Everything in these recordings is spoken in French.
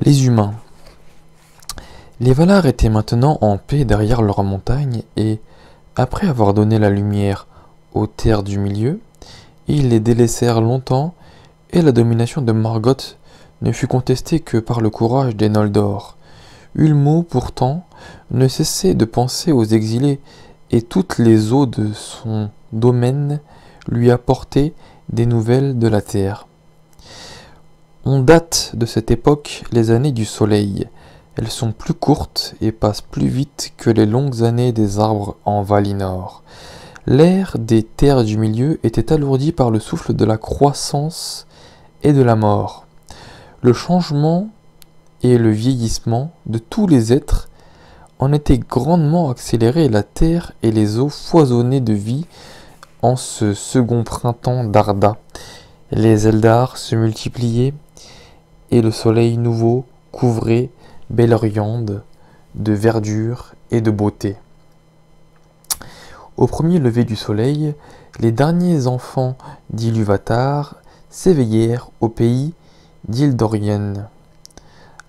Les humains. Les Valar étaient maintenant en paix derrière leurs montagnes et, après avoir donné la lumière aux terres du milieu, ils les délaissèrent longtemps et la domination de Morgoth ne fut contestée que par le courage des Noldor. Ulmo, pourtant, ne cessait de penser aux exilés et toutes les eaux de son domaine lui apportaient des nouvelles de la terre. On date de cette époque les années du soleil. Elles sont plus courtes et passent plus vite que les longues années des arbres en Valinor. L'air des terres du milieu était alourdi par le souffle de la croissance et de la mort. Le changement et le vieillissement de tous les êtres en étaient grandement accélérés la terre et les eaux foisonnées de vie en ce second printemps d'Arda. Les Eldar se multipliaient et le soleil nouveau couvrait Beleriand de verdure et de beauté. Au premier lever du soleil, les derniers enfants d'Iluvatar s'éveillèrent au pays d'Ildorien,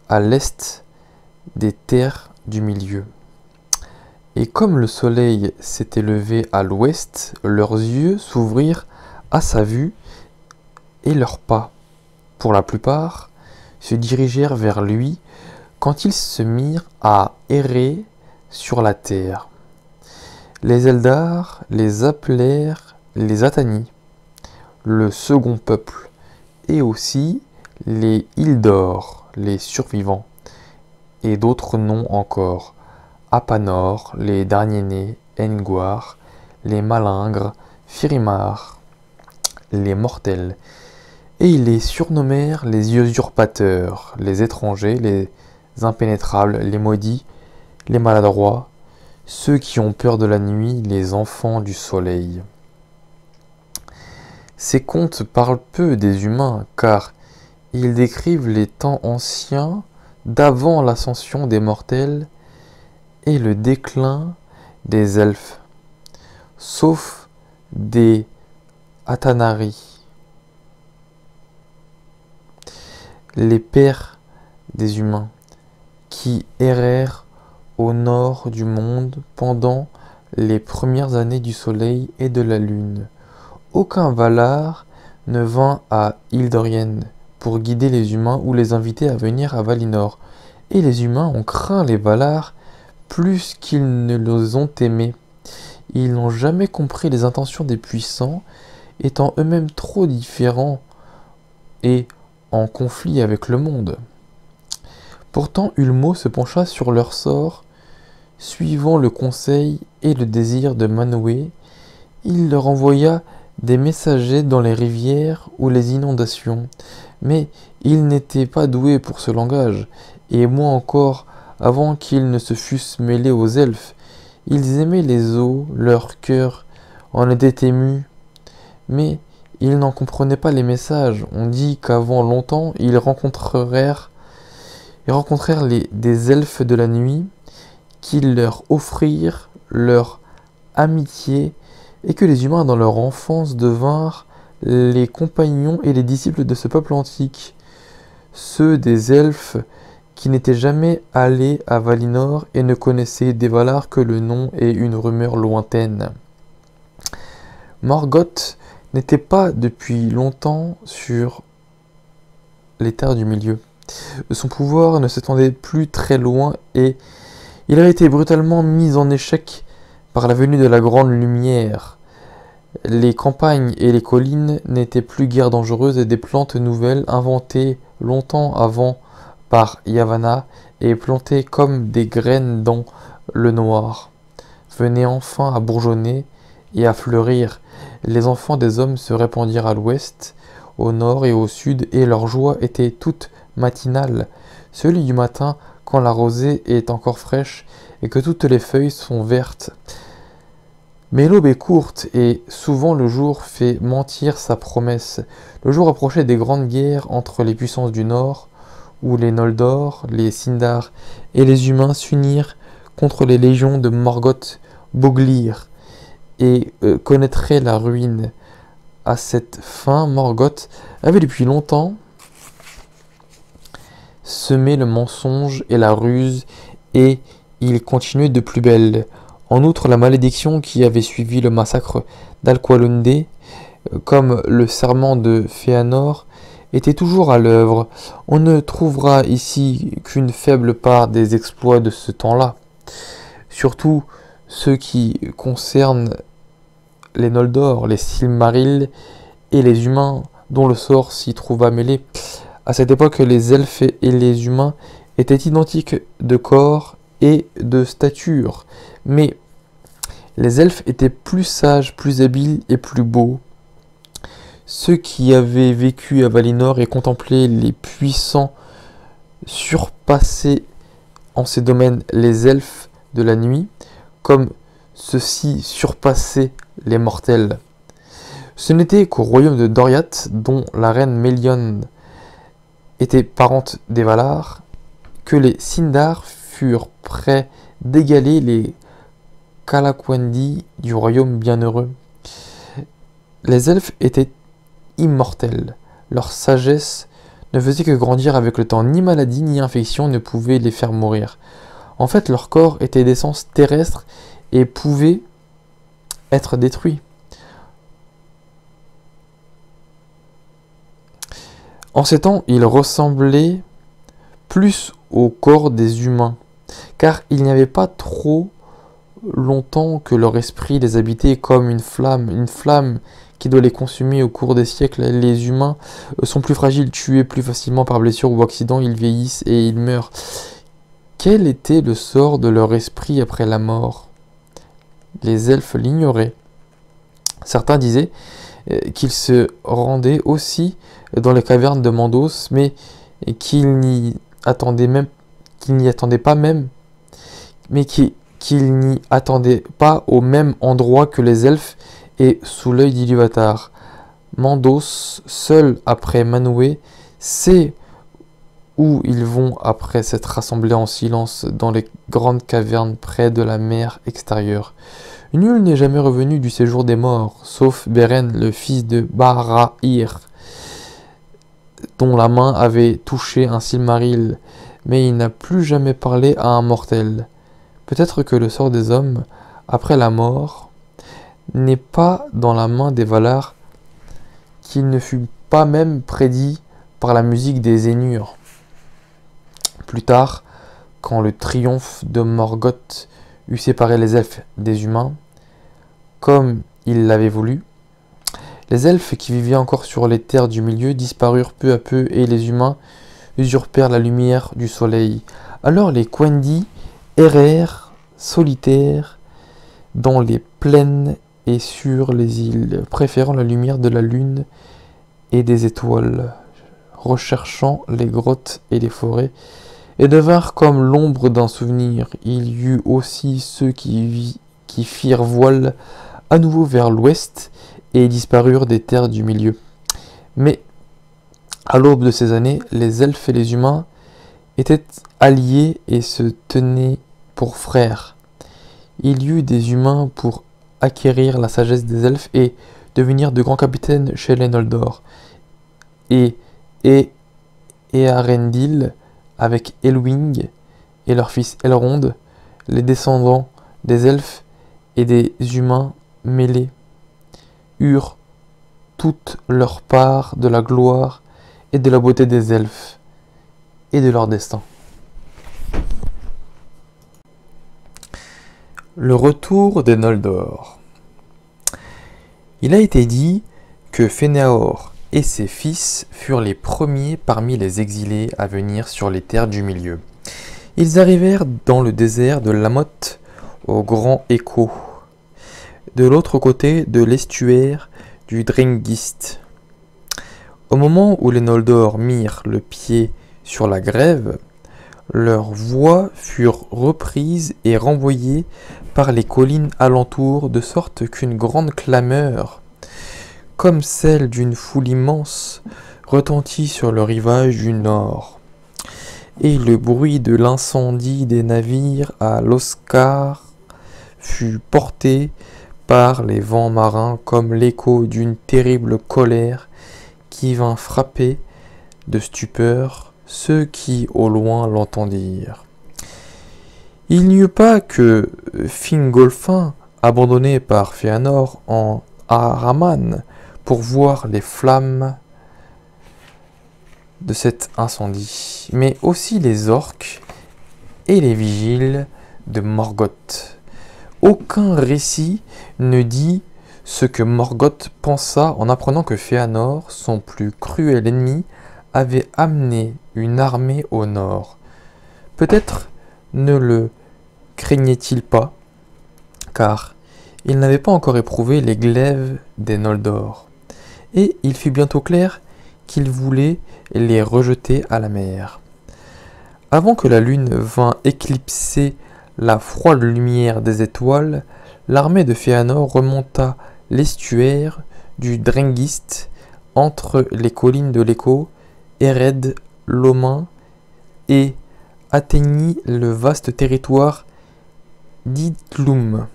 à l'est des terres du milieu. Et comme le soleil s'était levé à l'ouest, leurs yeux s'ouvrirent à sa vue et leurs pas, pour la plupart, se dirigèrent vers lui quand ils se mirent à errer sur la terre. Les Eldar les appelèrent les Atani, le second peuple, et aussi les Ildor, les survivants, et d'autres noms encore, Apanor, les derniers-nés, Engwar, les malingres, Firimar, les mortels, et ils les surnommèrent les usurpateurs, les étrangers, les impénétrables, les maudits, les maladroits, ceux qui ont peur de la nuit, les enfants du soleil. Ces contes parlent peu des humains, car ils décrivent les temps anciens d'avant l'ascension des mortels et le déclin des elfes, sauf des Atanari, les pères des humains, qui errèrent au nord du monde pendant les premières années du soleil et de la lune. Aucun Valar ne vint à Ildorien pour guider les humains ou les inviter à venir à Valinor, et les humains ont craint les Valar plus qu'ils ne les ont aimés. Ils n'ont jamais compris les intentions des puissants, étant eux-mêmes trop différents et en conflit avec le monde. Pourtant Ulmo se pencha sur leur sort Suivant le conseil et le désir de Manwë, il leur envoya des messagers dans les rivières ou les inondations. Mais ils n'étaient pas doués pour ce langage, et moins encore avant qu'ils ne se fussent mêlés aux elfes. Ils aimaient les eaux, leur cœur en était ému, mais ils n'en comprenaient pas les messages. On dit qu'avant longtemps, ils rencontrèrent, des elfes de la nuit, qu'ils leur offrirent leur amitié et que les humains dans leur enfance devinrent les compagnons et les disciples de ce peuple antique, ceux des elfes qui n'étaient jamais allés à Valinor et ne connaissaient des Valar que le nom et une rumeur lointaine. Morgoth n'était pas depuis longtemps sur les terres du milieu. Son pouvoir ne s'étendait plus très loin et il avait été brutalement mis en échec par la venue de la Grande Lumière. Les campagnes et les collines n'étaient plus guère dangereuses et des plantes nouvelles inventées longtemps avant par Yavanna et plantées comme des graines dans le noir venaient enfin à bourgeonner et à fleurir. Les enfants des hommes se répandirent à l'ouest, au nord et au sud, et leur joie était toute matinale. Celui du matin quand la rosée est encore fraîche et que toutes les feuilles sont vertes. Mais l'aube est courte et souvent le jour fait mentir sa promesse. Le jour approchait des grandes guerres entre les puissances du Nord, où les Noldor, les Sindar et les humains s'unirent contre les légions de Morgoth Boglir et euh, connaîtraient la ruine. À cette fin, Morgoth avait depuis longtemps semé le mensonge et la ruse, et il continuait de plus belle. En outre, la malédiction qui avait suivi le massacre d'Alqualunde, comme le serment de Féanor, était toujours à l'œuvre. On ne trouvera ici qu'une faible part des exploits de ce temps-là. Surtout ceux qui concernent les Noldor, les Silmarils et les humains dont le sort s'y trouva mêlé. À cette époque, les elfes et les humains étaient identiques de corps et de stature, mais les elfes étaient plus sages, plus habiles et plus beaux. Ceux qui avaient vécu à Valinor et contemplé les puissants surpassaient en ces domaines les elfes de la nuit, comme ceux-ci surpassaient les mortels. Ce n'était qu'au royaume de Doriath, dont la reine Mélione était parente des Valar, que les Sindar furent prêts d'égaler les Calaquendi du royaume bienheureux. Les elfes étaient immortels. Leur sagesse ne faisait que grandir avec le temps. Ni maladie ni infection ne pouvaient les faire mourir. En fait, leur corps était d'essence terrestre et pouvait être détruit. En ces temps, ils ressemblaient plus au corps des humains, car il n'y avait pas trop longtemps que leur esprit les habitait comme une flamme, une flamme qui doit les consumer au cours des siècles. Les humains sont plus fragiles, tués plus facilement par blessure ou accident, ils vieillissent et ils meurent. Quel était le sort de leur esprit après la mort? Les elfes l'ignoraient. Certains disaient euh, qu'ils se rendaient aussi dans les cavernes de Mandos, mais qu'il n'y attendait même qu'il n'y attendait pas même, mais qu'il n'y attendait pas au même endroit que les elfes et sous l'œil d'Iluvatar. Mandos, seul après Manoué, sait où ils vont après s'être rassemblés en silence dans les grandes cavernes près de la mer extérieure. Nul n'est jamais revenu du séjour des morts, sauf Beren, le fils de Barahir, dont la main avait touché un Silmaril, mais il n'a plus jamais parlé à un mortel. Peut-être que le sort des hommes, après la mort, n'est pas dans la main des Valar, qu'il ne fut pas même prédit par la musique des Aenurs. Plus tard, quand le triomphe de Morgoth eut séparé les elfes des humains, comme il l'avait voulu, les elfes qui vivaient encore sur les terres du milieu disparurent peu à peu et les humains usurpèrent la lumière du soleil. Alors les Quendi errèrent solitaires dans les plaines et sur les îles, préférant la lumière de la lune et des étoiles, recherchant les grottes et les forêts, et devinrent comme l'ombre d'un souvenir. Il y eut aussi ceux qui, firent voile à nouveau vers l'ouest et disparurent des terres du milieu. Mais à l'aube de ces années, les elfes et les humains étaient alliés et se tenaient pour frères. Il y eut des humains pour acquérir la sagesse des elfes et devenir de grands capitaines chez les Noldor. Et, et, et Arendil, avec Elwing et leur fils Elrond, les descendants des elfes et des humains mêlés eurent toute leur part de la gloire et de la beauté des elfes et de leur destin. Le retour des Noldor. Il a été dit que Fénéor et ses fils furent les premiers parmi les exilés à venir sur les terres du milieu. Ils arrivèrent dans le désert de Lamotte au grand écho de l'autre côté de l'estuaire du Dringist. Au moment où les Noldor mirent le pied sur la grève, leurs voix furent reprises et renvoyées par les collines alentour, de sorte qu'une grande clameur, comme celle d'une foule immense, retentit sur le rivage du nord. Et le bruit de l'incendie des navires à l'Oscar fut porté par les vents marins comme l'écho d'une terrible colère qui vint frapper de stupeur ceux qui au loin l'entendirent. Il n'y eut pas que Fingolfin, abandonné par Féanor en Araman, pour voir les flammes de cet incendie, mais aussi les orques et les vigiles de Morgoth. Aucun récit ne dit ce que Morgoth pensa en apprenant que Féanor, son plus cruel ennemi, avait amené une armée au nord. Peut-être ne le craignait-il pas, car il n'avait pas encore éprouvé les glaives des Noldor, et il fut bientôt clair qu'il voulait les rejeter à la mer. Avant que la lune vînt éclipser la froide lumière des étoiles, l'armée de Féanor remonta l'estuaire du Drengist entre les collines de l'écho, Ered, Lomin, et atteignit le vaste territoire d'Itlum.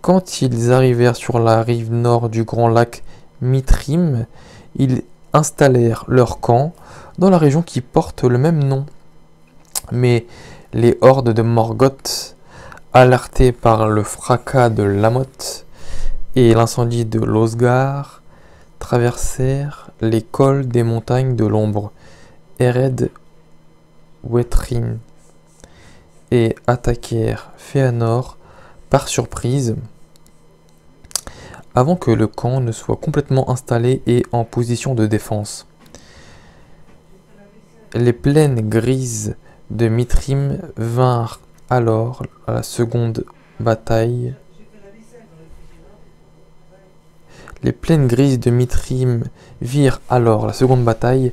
Quand ils arrivèrent sur la rive nord du grand lac Mitrim, ils installèrent leur camp dans la région qui porte le même nom. Mais les hordes de Morgoth, alertées par le fracas de Lamotte et l'incendie de Losgar, traversèrent les cols des montagnes de l'ombre, Ered Wetrin, et attaquèrent Féanor par surprise avant que le camp ne soit complètement installé et en position de défense. Les plaines grises de Mitrim vinrent alors la seconde bataille. Les plaines grises de Mitrim virent alors la seconde bataille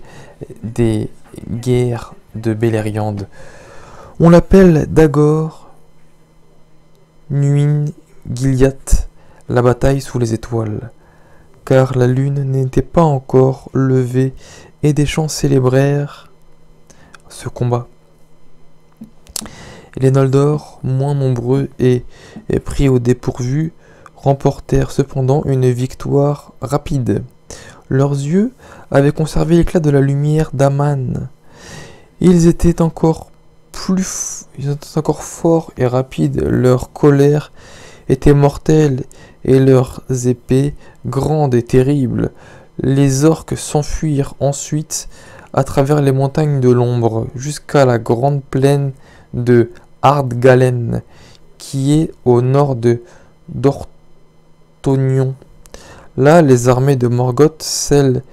des guerres de Beleriand. On l'appelle Dagor, Nuin, Giliath, la bataille sous les étoiles, car la lune n'était pas encore levée et des chants célébrèrent ce combat. Les Noldor, moins nombreux et, pris au dépourvu, remportèrent cependant une victoire rapide. Leurs yeux avaient conservé l'éclat de la lumière d'Aman. Ils étaient encore plus, ils étaient encore forts et rapides. Leur colère était mortelle et leurs épées grandes et terribles. Les orques s'enfuirent ensuite à travers les montagnes de l'ombre jusqu'à la grande plaine de Ardgalen, qui est au nord de Dortonion. Là, les armées de Morgoth, celles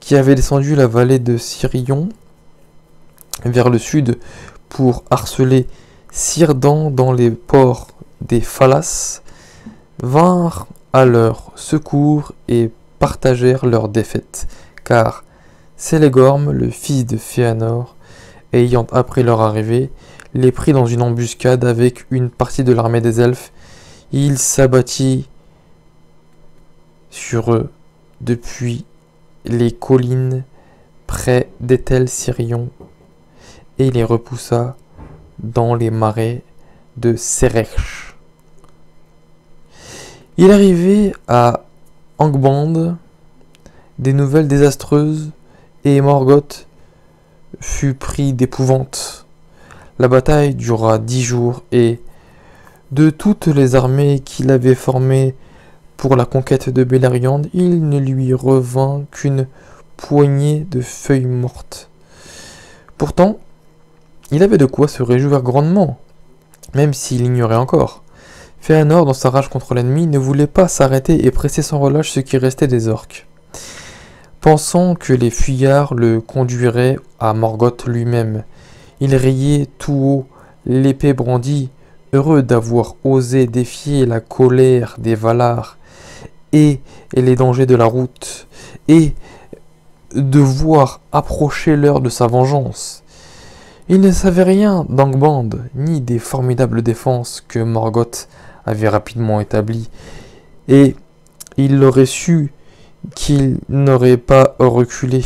qui avaient descendu la vallée de Sirion vers le sud pour harceler Sirdan dans les ports des Phalas, vinrent à leur secours et partagèrent leur défaite, car Célégorm, le fils de Féanor, ayant appris leur arrivée, les prit dans une embuscade avec une partie de l'armée des elfes. Il s'abattit sur eux depuis les collines près d'Ethel Sirion et les repoussa dans les marais de Serech. Il arrivait à Angband des nouvelles désastreuses et Morgoth fut pris d'épouvante. La bataille dura dix jours et, de toutes les armées qu'il avait formées pour la conquête de Beleriand, il ne lui revint qu'une poignée de feuilles mortes. Pourtant, il avait de quoi se réjouir grandement, même s'il ignorait encore. Féanor, dans sa rage contre l'ennemi, ne voulait pas s'arrêter et presser sans relâche ce qui restait des orques. Pensant que les fuyards le conduiraient à Morgoth lui-même, il riait tout haut, l'épée brandie, heureux d'avoir osé défier la colère des Valar et, les dangers de la route, et de voir approcher l'heure de sa vengeance. Il ne savait rien d'Angband, ni des formidables défenses que Morgoth avait rapidement établies, et il aurait su qu'il n'aurait pas reculé,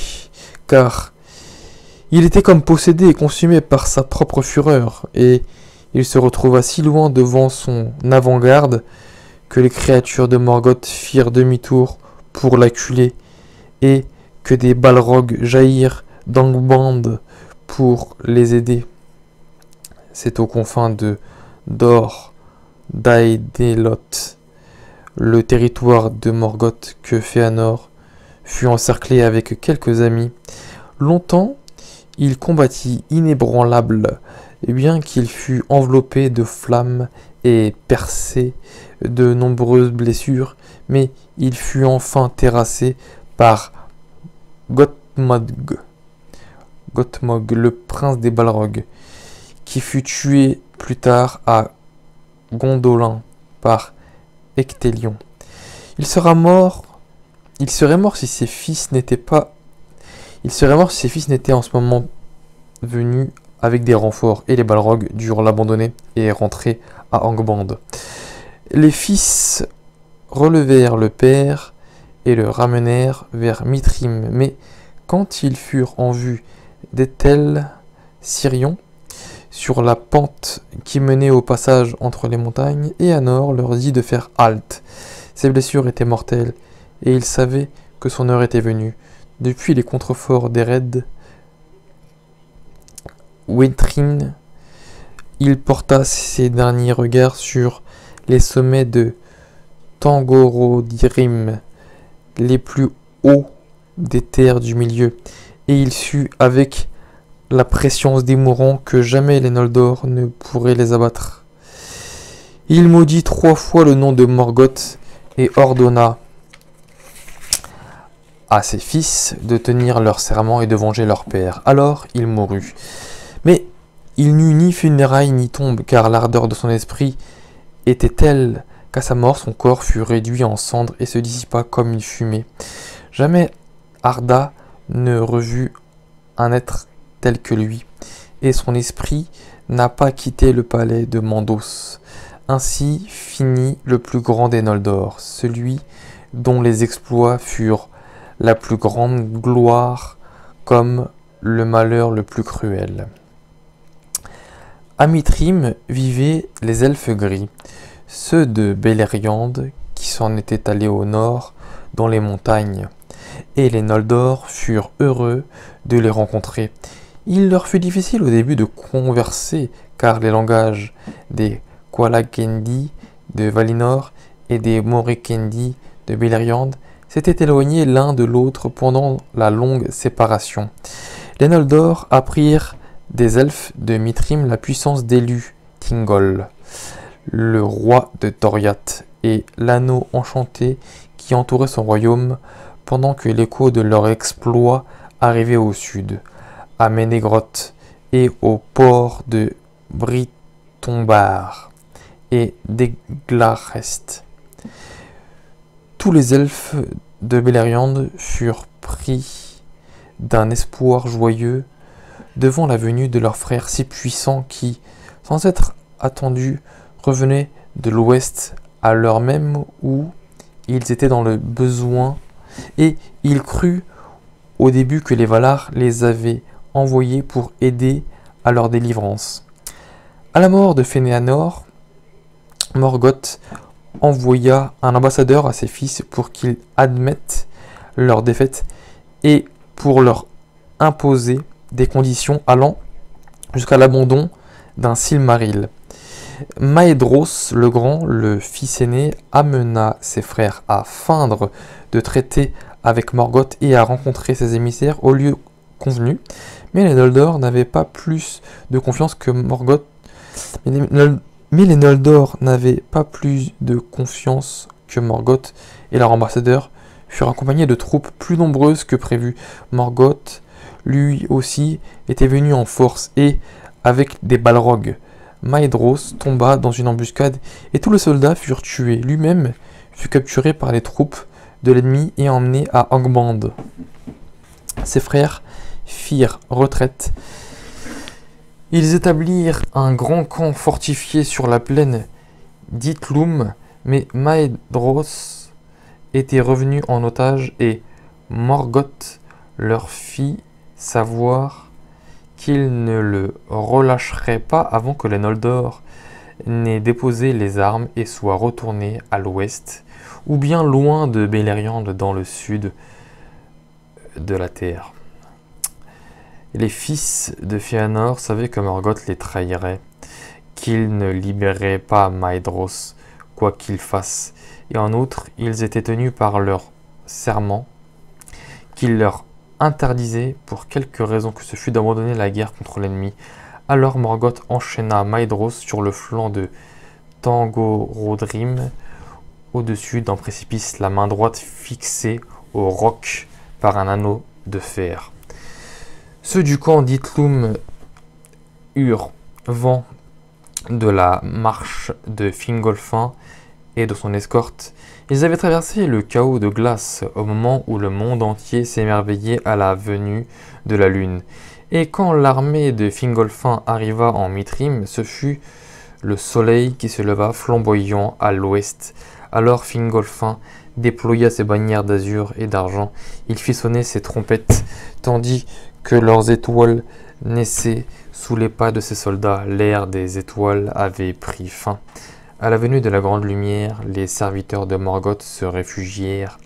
car il était comme possédé et consumé par sa propre fureur, et il se retrouva si loin devant son avant-garde que les créatures de Morgoth firent demi-tour pour l'acculer, et que des balrogs jaillirent d'Angband pour les aider. C'est aux confins de Dor, le territoire de Morgoth, que Féanor fut encerclé avec quelques amis. Longtemps, il combattit inébranlable, bien qu'il fût enveloppé de flammes et percé de nombreuses blessures, mais il fut enfin terrassé par Gothmog, le prince des Balrogs, qui fut tué plus tard à Gondolin par Ectélion. Il sera mort. Il serait mort si ses fils n'étaient pas. Il serait mort si ses fils n'étaient en ce moment venus avec des renforts et les Balrogs durent l'abandonner et rentrer à Angband. Les fils relevèrent le père et le ramenèrent vers Mithrim, mais quand ils furent en vue d'Ethel Sirion, sur la pente qui menait au passage entre les montagnes, et Anor leur dit de faire halte. Ses blessures étaient mortelles, et il savait que son heure était venue. Depuis les contreforts d'Ered, Wintrin, il porta ses derniers regards sur les sommets de Tangorodirim, les plus hauts des terres du milieu, et il sut avec la prescience des mourants que jamais les Noldor ne pourraient les abattre. Il maudit trois fois le nom de Morgoth et ordonna à ses fils de tenir leur serment et de venger leur père. Alors il mourut. Mais il n'eut ni funérailles ni tombe, car l'ardeur de son esprit était telle qu'à sa mort son corps fut réduit en cendres et se dissipa comme une fumée. Jamais Arda ne revut un être tel que lui, et son esprit n'a pas quitté le palais de Mandos. Ainsi finit le plus grand des Noldor, celui dont les exploits furent la plus grande gloire comme le malheur le plus cruel. À Mithrim vivaient les elfes gris, ceux de Beleriand qui s'en étaient allés au nord dans les montagnes, et les Noldor furent heureux de les rencontrer. Il leur fut difficile au début de converser, car les langages des Qualakendi de Valinor et des Morikendi de Beleriand s'étaient éloignés l'un de l'autre pendant la longue séparation. Les Noldor apprirent des elfes de Mithrim la puissance d'élu Tingol, le roi de Doriath, et l'anneau enchanté qui entourait son royaume pendant que l'écho de leur exploit arrivait au sud à Ménégrotte et au port de Britombar et d'Eglarest. Tous les elfes de Beleriand furent pris d'un espoir joyeux devant la venue de leur frère si puissant qui, sans être attendu, revenait de l'ouest à l'heure même où ils étaient dans le besoin, et ils crurent au début que les Valar les avaient envoyés pour aider à leur délivrance. À la mort de Fëanor, Morgoth envoya un ambassadeur à ses fils pour qu'ils admettent leur défaite et pour leur imposer des conditions allant jusqu'à l'abandon d'un Silmaril. Maedros le Grand, le fils aîné, amena ses frères à feindre de traiter avec Morgoth et à rencontrer ses émissaires au lieu convenu, mais les Noldor n'avaient pas plus de confiance que Morgoth. Mais les Noldor n'avaient pas plus de confiance que et leur ambassadeur furent accompagnés de troupes plus nombreuses que prévu. Morgoth, lui aussi, était venu en force et avec des balrogs. Maedros tomba dans une embuscade et tous les soldats furent tués. Lui-même fut capturé par les troupes de l'ennemi et emmené à Angband. Ses frères firent retraite. Ils établirent un grand camp fortifié sur la plaine d'Itlum, mais Maedros était revenu en otage et Morgoth leur fit savoir qu'il ne le relâcherait pas avant que les Noldor n'aient déposé les armes et soient retournés à l'ouest, ou bien loin de Beleriand dans le sud de la terre. Les fils de Fëanor savaient que Morgoth les trahirait, qu'il ne libérerait pas Maedhros, quoi qu'il fasse, et en outre, ils étaient tenus par leur serment qu'il leur interdisait, pour quelque raison que ce fût, d'abandonner la guerre contre l'ennemi. Alors Morgoth enchaîna Maedhros sur le flanc de Tangorodrim, au-dessus d'un précipice, la main droite fixée au roc par un anneau de fer. Ceux du camp d'Itlum eurent vent de la marche de Fingolfin et de son escorte. Ils avaient traversé le chaos de glace au moment où le monde entier s'émerveillait à la venue de la lune. Et quand l'armée de Fingolfin arriva en Mitrim, ce fut le soleil qui se leva flamboyant à l'ouest. Alors Fingolfin déploya ses bannières d'azur et d'argent, il fit sonner ses trompettes, tandis leurs étoiles naissaient sous les pas de ses soldats. L'ère des étoiles avait pris fin. À la venue de la grande lumière, les serviteurs de Morgoth se réfugièrent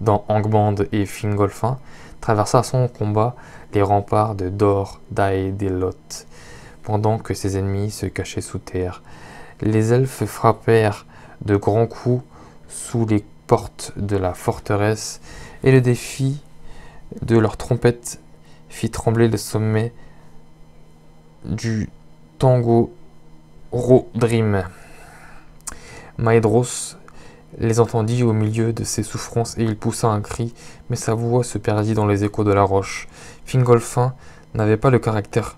dans Angband et Fingolfin, traversa son combat les remparts de Dor, Daedelot, pendant que ses ennemis se cachaient sous terre. Les elfes frappèrent de grands coups sous les portes de la forteresse, et le défi de leurs trompettes fit trembler le sommet du Tango Rodrim. Maedhros les entendit au milieu de ses souffrances et il poussa un cri, mais sa voix se perdit dans les échos de la roche. Fingolfin n'avait pas le caractère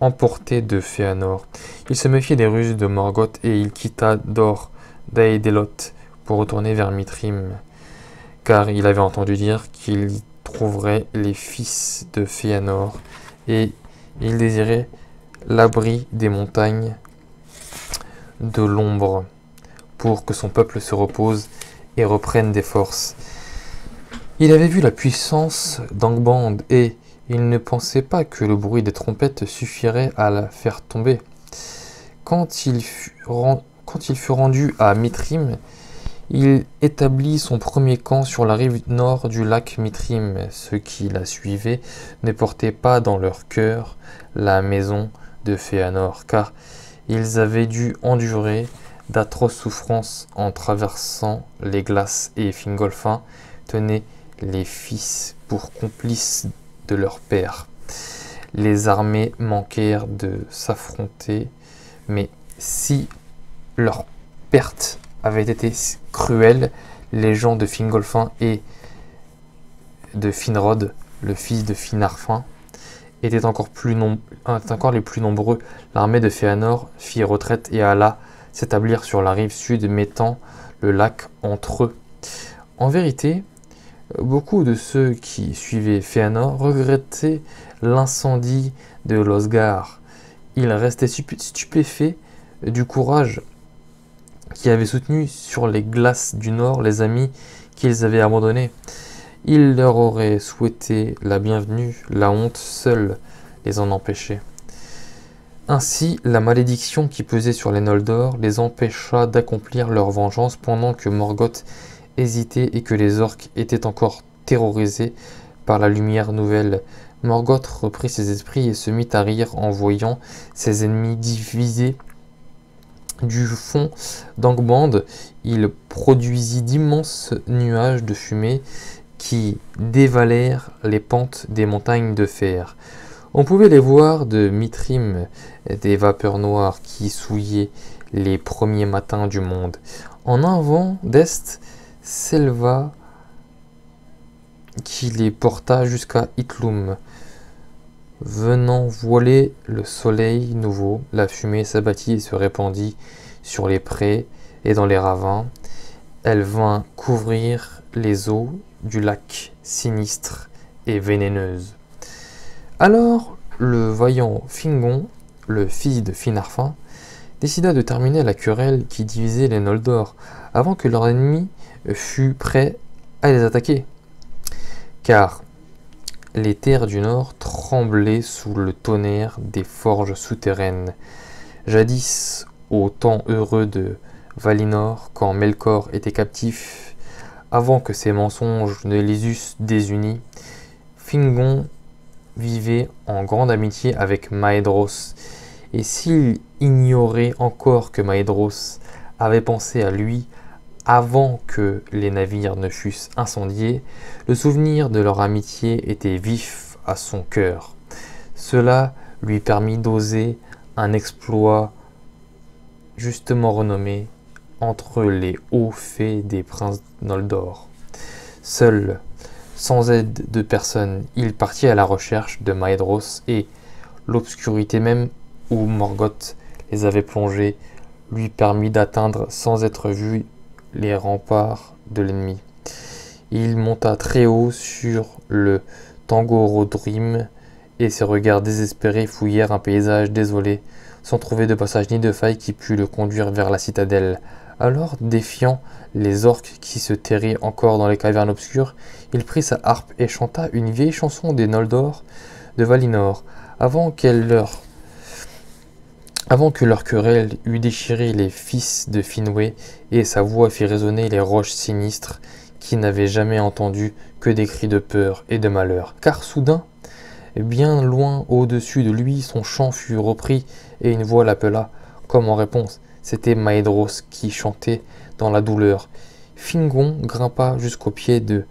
emporté de Féanor. Il se méfiait des ruses de Morgoth et il quitta Dor Daedelot pour retourner vers Mitrim, car il avait entendu dire qu'il les fils de Féanor et il désirait l'abri des montagnes de l'ombre pour que son peuple se repose et reprenne des forces. Il avait vu la puissance d'Angband et il ne pensait pas que le bruit des trompettes suffirait à la faire tomber. Quand il fut rendu à Mitrim, il établit son premier camp sur la rive nord du lac Mitrim. Ceux qui la suivaient ne portaient pas dans leur cœur la maison de Féanor, car ils avaient dû endurer d'atroces souffrances en traversant les glaces et Fingolfin tenait les fils pour complices de leur père. Les armées manquèrent de s'affronter, mais si leur perte avait été cruelle, les gens de Fingolfin et de Finrod, le fils de Finarfin, étaient encore, plus encore les plus nombreux. L'armée de Féanor fit retraite et alla s'établir sur la rive sud, mettant le lac entre eux. En vérité, beaucoup de ceux qui suivaient Féanor regrettaient l'incendie de Losgar. Ils restaient stupéfaits du courage qui avait soutenu sur les glaces du nord les amis qu'ils avaient abandonnés. Ils leur auraient souhaité la bienvenue, la honte seule les en empêchait. Ainsi, la malédiction qui pesait sur les Noldor les empêcha d'accomplir leur vengeance pendant que Morgoth hésitait et que les orques étaient encore terrorisés par la lumière nouvelle. Morgoth reprit ses esprits et se mit à rire en voyant ses ennemis divisés du fond d'Angband. Il produisit d'immenses nuages de fumée qui dévalèrent les pentes des montagnes de fer. On pouvait les voir de Mitrim, des vapeurs noires qui souillaient les premiers matins du monde. En un vent d'est s'éleva qui les porta jusqu'à Itlum. Venant voiler le soleil nouveau, la fumée s'abattit et se répandit sur les prés et dans les ravins. Elle vint couvrir les eaux du lac sinistre et vénéneuse. Alors, le vaillant Fingon, le fils de Finarfin, décida de terminer la querelle qui divisait les Noldor avant que leur ennemi fût prêt à les attaquer. Car les terres du Nord tremblaient sous le tonnerre des forges souterraines. Jadis, au temps heureux de Valinor, quand Melkor était captif, avant que ses mensonges ne les eussent désunis, Fingon vivait en grande amitié avec Maedros, et s'il ignorait encore que Maedros avait pensé à lui avant que les navires ne fussent incendiés, le souvenir de leur amitié était vif à son cœur. Cela lui permit d'oser un exploit justement renommé entre les hauts faits des princes Noldor. Seul, sans aide de personne, il partit à la recherche de Maedros et l'obscurité même où Morgoth les avait plongés lui permit d'atteindre sans être vu les remparts de l'ennemi. Il monta très haut sur le Tangorodrim et ses regards désespérés fouillèrent un paysage désolé, sans trouver de passage ni de faille qui pût le conduire vers la citadelle. Alors, défiant les orques qui se terraient encore dans les cavernes obscures, il prit sa harpe et chanta une vieille chanson des Noldor de Valinor, avant qu'elle leur avant que leur querelle eût déchiré les fils de Finwë et sa voix fit résonner les roches sinistres qui n'avaient jamais entendu que des cris de peur et de malheur. Car soudain, bien loin au-dessus de lui, son chant fut repris et une voix l'appela, comme en réponse. C'était Maedros qui chantait dans la douleur. Fingon grimpa jusqu'au pied de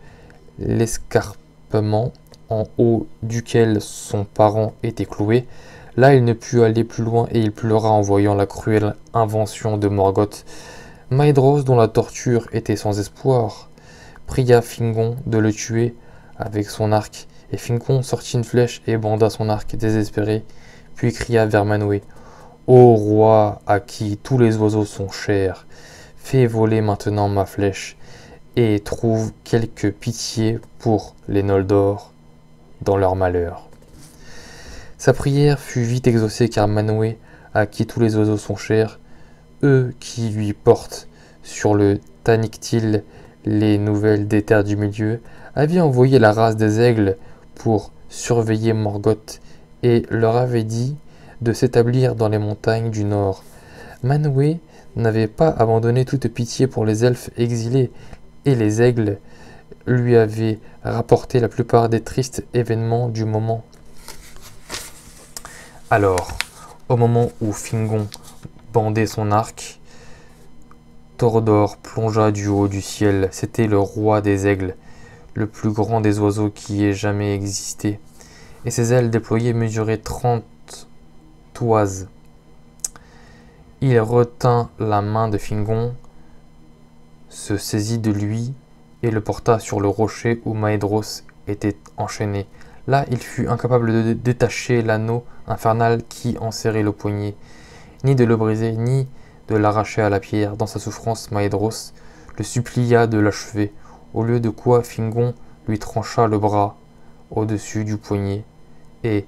l'escarpement en haut duquel son parent était cloué. Là, il ne put aller plus loin et il pleura en voyant la cruelle invention de Morgoth. Maedros, dont la torture était sans espoir, pria Fingon de le tuer avec son arc, et Fingon sortit une flèche et banda son arc désespéré, puis cria vers Manwë Ô roi à qui tous les oiseaux sont chers, fais voler maintenant ma flèche, et trouve quelque pitié pour les Noldor dans leur malheur. Sa prière fut vite exaucée car Manwë, à qui tous les oiseaux sont chers, eux qui lui portent sur le Tanictil les nouvelles des terres du milieu, avait envoyé la race des aigles pour surveiller Morgoth et leur avait dit de s'établir dans les montagnes du nord. Manwë n'avait pas abandonné toute pitié pour les elfes exilés et les aigles lui avaient rapporté la plupart des tristes événements du moment. Alors, au moment où Fingon bandait son arc, Tordor plongea du haut du ciel. C'était le roi des aigles, le plus grand des oiseaux qui ait jamais existé. Et ses ailes déployées mesuraient trente toises. Il retint la main de Fingon, se saisit de lui et le porta sur le rocher où Maedros était enchaîné. Là, il fut incapable de détacher l'anneau infernal qui enserrait le poignet, ni de le briser, ni de l'arracher à la pierre. Dans sa souffrance, Maedros le supplia de l'achever, au lieu de quoi Fingon lui trancha le bras au-dessus du poignet, et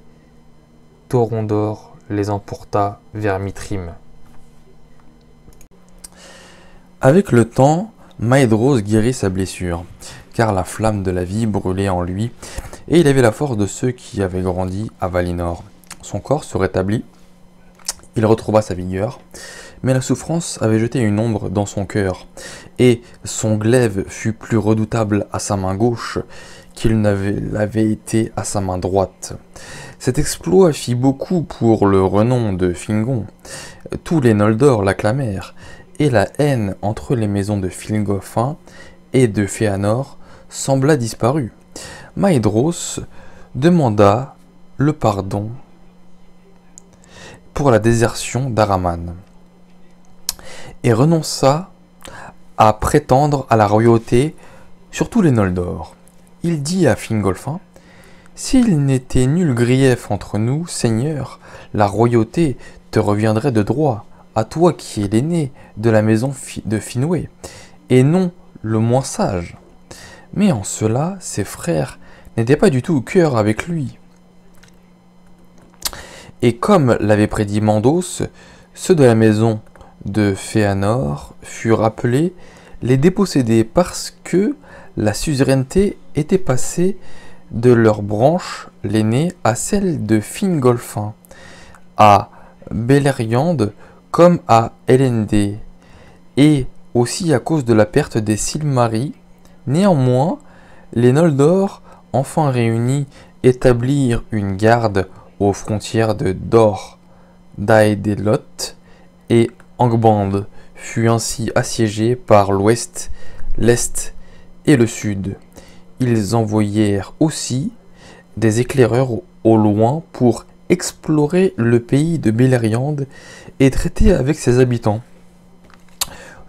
Torondor les emporta vers Mitrim. Avec le temps, Maedros guérit sa blessure, car la flamme de la vie brûlait en lui, et il avait la force de ceux qui avaient grandi à Valinor. Son corps se rétablit, il retrouva sa vigueur, mais la souffrance avait jeté une ombre dans son cœur, et son glaive fut plus redoutable à sa main gauche qu'il n'avait été à sa main droite. Cet exploit fit beaucoup pour le renom de Fingon. Tous les Noldor l'acclamèrent, et la haine entre les maisons de Fingolfin et de Féanor sembla disparue. Maedros demanda le pardon pour la désertion d'Araman et renonça à prétendre à la royauté sur tous les Noldor. Il dit à Fingolfin S'il n'était nul grief entre nous, Seigneur, la royauté te reviendrait de droit, à toi qui es l'aîné de la maison de Finwë, et non le moins sage. Mais en cela, ses frères n'était pas du tout au cœur avec lui. Et comme l'avait prédit Mandos, ceux de la maison de Féanor furent appelés les dépossédés parce que la suzeraineté était passée de leur branche l'aînée à celle de Fingolfin, à Beleriand comme à Elendé, et aussi à cause de la perte des Silmaris. Néanmoins, les Noldor enfin réunis établir une garde aux frontières de Dor, Daedelot et Angband fut ainsi assiégé par l'ouest, l'est et le sud. Ils envoyèrent aussi des éclaireurs au loin pour explorer le pays de Beleriand et traiter avec ses habitants.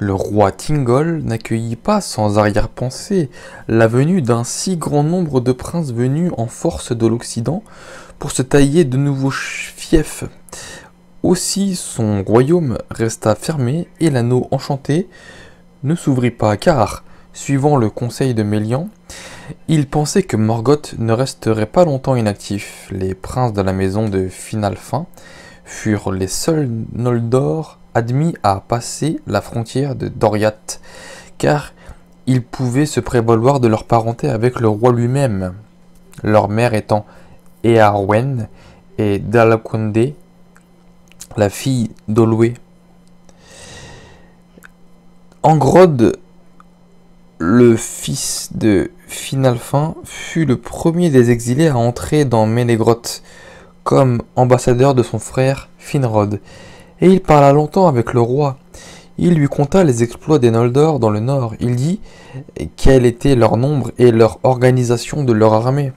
Le roi Tingol n'accueillit pas sans arrière-pensée la venue d'un si grand nombre de princes venus en force de l'Occident pour se tailler de nouveaux fiefs. Aussi son royaume resta fermé et l'anneau enchanté ne s'ouvrit pas car, suivant le conseil de Mélian, il pensait que Morgoth ne resterait pas longtemps inactif. Les princes de la maison de Finalfin furent les seuls Noldor admis à passer la frontière de Doriath, car ils pouvaient se prévaloir de leur parenté avec le roi lui-même, leur mère étant Earwen et Dalakonde, la fille d'Olwe. Angrod, le fils de Finalfin, fut le premier des exilés à entrer dans Ménégroth comme ambassadeur de son frère Finrod, et il parla longtemps avec le roi. Il lui conta les exploits des Noldor dans le nord. Il dit quel était leur nombre et leur organisation de leur armée.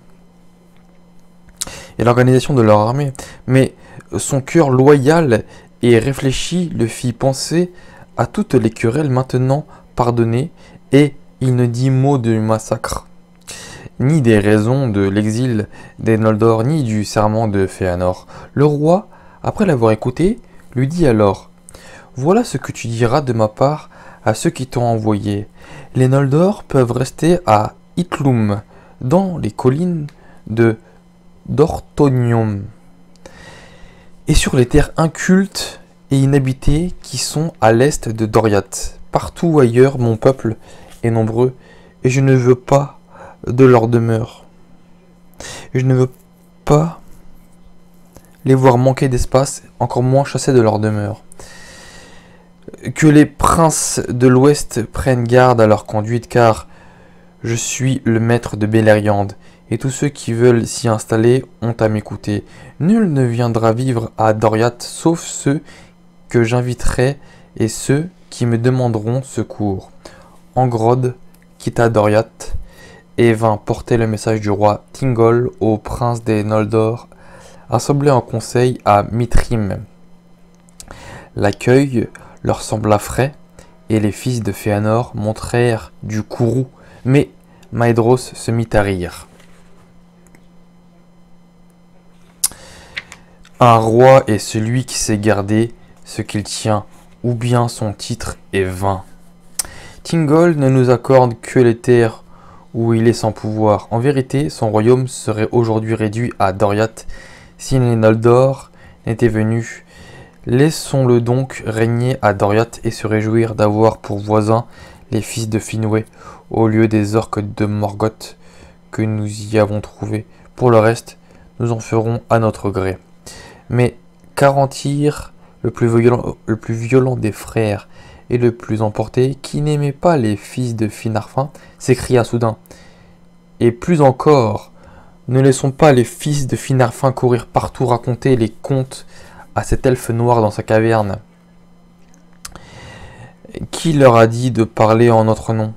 Et l'organisation de leur armée. Mais son cœur loyal et réfléchi le fit penser à toutes les querelles maintenant pardonnées, et il ne dit mot du massacre, ni des raisons de l'exil des Noldor, ni du serment de Féanor. Le roi, après l'avoir écouté, lui dit alors Voilà ce que tu diras de ma part à ceux qui t'ont envoyé. Les Noldor peuvent rester à Itlum, dans les collines de Dortonium, et sur les terres incultes et inhabitées qui sont à l'est de Doriath. Partout ailleurs, mon peuple est nombreux, et je ne veux pas de leur demeure. Je ne veux pas les voir manquer d'espace, encore moins chasser de leur demeure. Que les princes de l'Ouest prennent garde à leur conduite, car je suis le maître de Beleriand, et tous ceux qui veulent s'y installer ont à m'écouter. Nul ne viendra vivre à Doriath, sauf ceux que j'inviterai et ceux qui me demanderont secours. Angrod quitta Doriath et vint porter le message du roi Tingol au prince des Noldor assemblés en conseil à Mithrim. L'accueil leur sembla frais, et les fils de Féanor montrèrent du courroux, mais Maedros se mit à rire. Un roi est celui qui sait garder ce qu'il tient, ou bien son titre est vain. Tingol ne nous accorde que les terres où il est sans pouvoir. En vérité, son royaume serait aujourd'hui réduit à Doriath si n'étaient venus. Laissons-le donc régner à Doriath et se réjouir d'avoir pour voisins les fils de Finwë, au lieu des orques de Morgoth que nous y avons trouvés. Pour le reste, nous en ferons à notre gré. Mais violent, le plus violent des frères et le plus emporté, qui n'aimait pas les fils de Finarfin, s'écria soudain. Et plus encore, ne laissons pas les fils de Finarfin courir partout raconter les contes à cet elfe noir dans sa caverne. Qui leur a dit de parler en notre nom?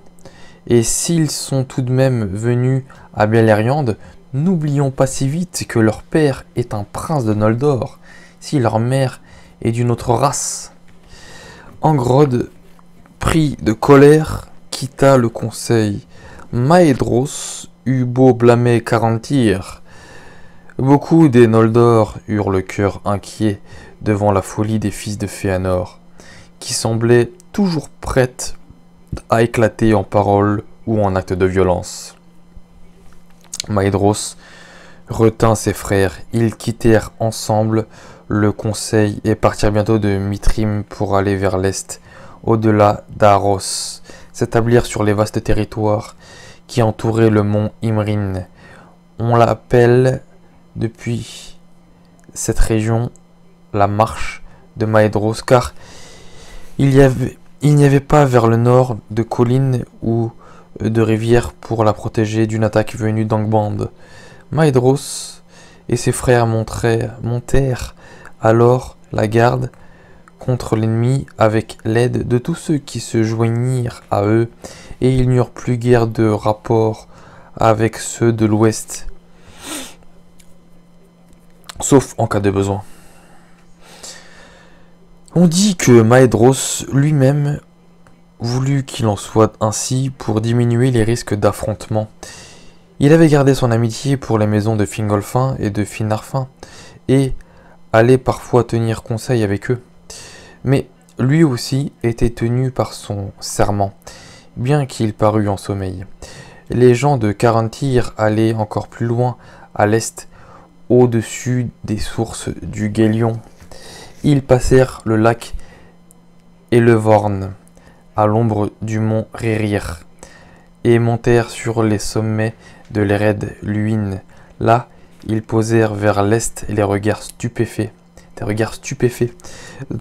Et s'ils sont tout de même venus à Beleriand, n'oublions pas si vite que leur père est un prince de Noldor, si leur mère est d'une autre race. Angrod, pris de colère, quitta le conseil. Maedros beau blâmer Carantir. Beaucoup des Noldor eurent le cœur inquiet devant la folie des fils de Féanor, qui semblaient toujours prêtes à éclater en paroles ou en actes de violence. Maedros retint ses frères. Ils quittèrent ensemble le conseil et partirent bientôt de Mithrim pour aller vers l'est, au-delà d'Aros, s'établir sur les vastes territoires qui entourait le mont Imrin. On l'appelle depuis cette région la marche de Maedros car il n'y avait, pas vers le nord de collines ou de rivières pour la protéger d'une attaque venue d'Angband. Maedros et ses frères montèrent alors la garde contre l'ennemi avec l'aide de tous ceux qui se joignirent à eux, et ils n'eurent plus guère de rapport avec ceux de l'Ouest, sauf en cas de besoin. On dit que Maedros lui-même voulut qu'il en soit ainsi pour diminuer les risques d'affrontement. Il avait gardé son amitié pour les maisons de Fingolfin et de Finarfin, et allait parfois tenir conseil avec eux. Mais lui aussi était tenu par son serment, bien qu'il parût en sommeil. Les gens de Carantyr allaient encore plus loin, à l'est, au-dessus des sources du Guélion. Ils passèrent le lac et le Vorn, à l'ombre du mont Rérir, et montèrent sur les sommets de l'Ered Luin. Là, ils posèrent vers l'est les regards stupéfaits, des regards stupéfaits,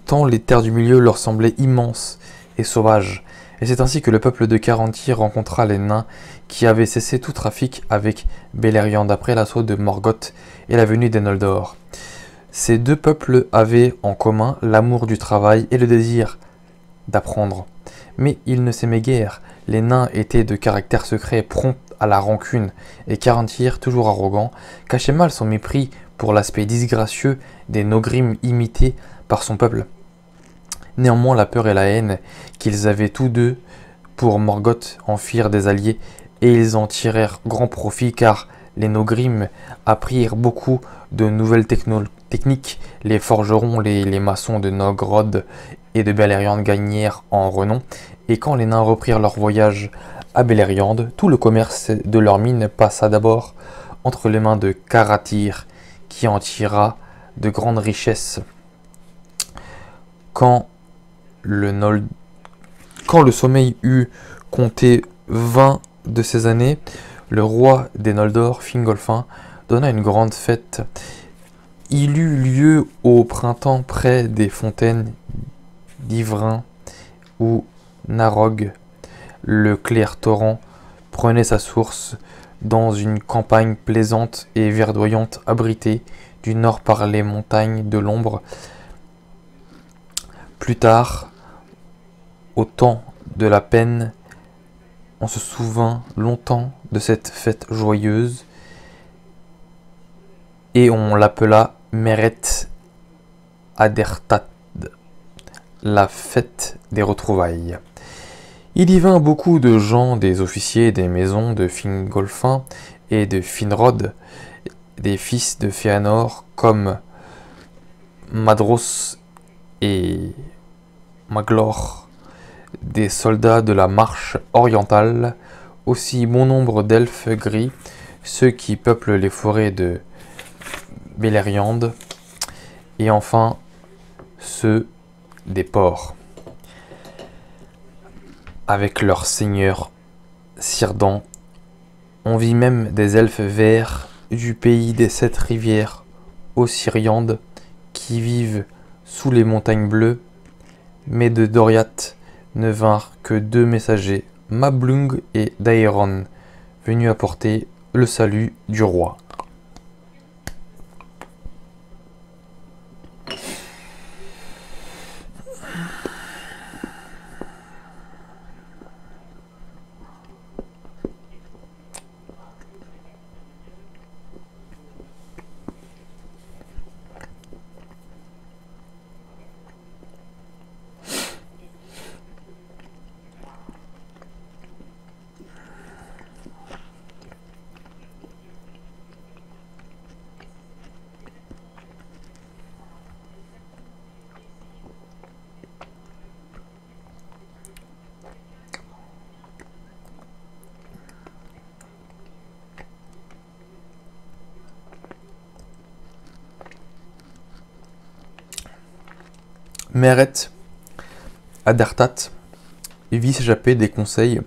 tant les terres du milieu leur semblaient immenses et sauvages. Et c'est ainsi que le peuple de Caranty rencontra les nains qui avaient cessé tout trafic avec Beleriand après l'assaut de Morgoth et la venue des Noldor. Ces deux peuples avaient en commun l'amour du travail et le désir d'apprendre. Mais ils ne s'aimaient guère. Les nains étaient de caractère secret, prompts à la rancune, et Carantyr, toujours arrogant, cachait mal son mépris pour l'aspect disgracieux des Nogrim imités par son peuple. Néanmoins, la peur et la haine qu'ils avaient tous deux pour Morgoth en firent des alliés, et ils en tirèrent grand profit car les Nogrim apprirent beaucoup de nouvelles techniques, les forgerons, les, maçons de Nogrod et de Beleriand gagnèrent en renom, et quand les nains reprirent leur voyage à Beleriand, tout le commerce de leurs mines passa d'abord entre les mains de Karatyr, qui en tira de grandes richesses. Quand le, Quand le sommeil eut compté vingt de ces années, le roi des Noldor, Fingolfin, donna une grande fête. Il eut lieu au printemps près des fontaines d'Ivrin, où Narog le clair torrent prenait sa source dans une campagne plaisante et verdoyante abritée du nord par les montagnes de l'ombre. Plus tard, au temps de la peine, on se souvint longtemps de cette fête joyeuse et on l'appela Meret Adertad, la fête des retrouvailles. Il y vint beaucoup de gens, des officiers des maisons de Fingolfin et de Finrod, des fils de Féanor comme Madros et Maglor, des soldats de la marche orientale, aussi bon nombre d'elfes gris, ceux qui peuplent les forêts de Beleriand, et enfin ceux des ports avec leur seigneur Cirdan. On vit même des elfes verts du pays des sept rivières, Syriandes, qui vivent sous les montagnes bleues, mais de Doriath ne vinrent que deux messagers, Mablung et Daeron, venus apporter le salut du roi. Meret Adartat vit s'échapper des conseils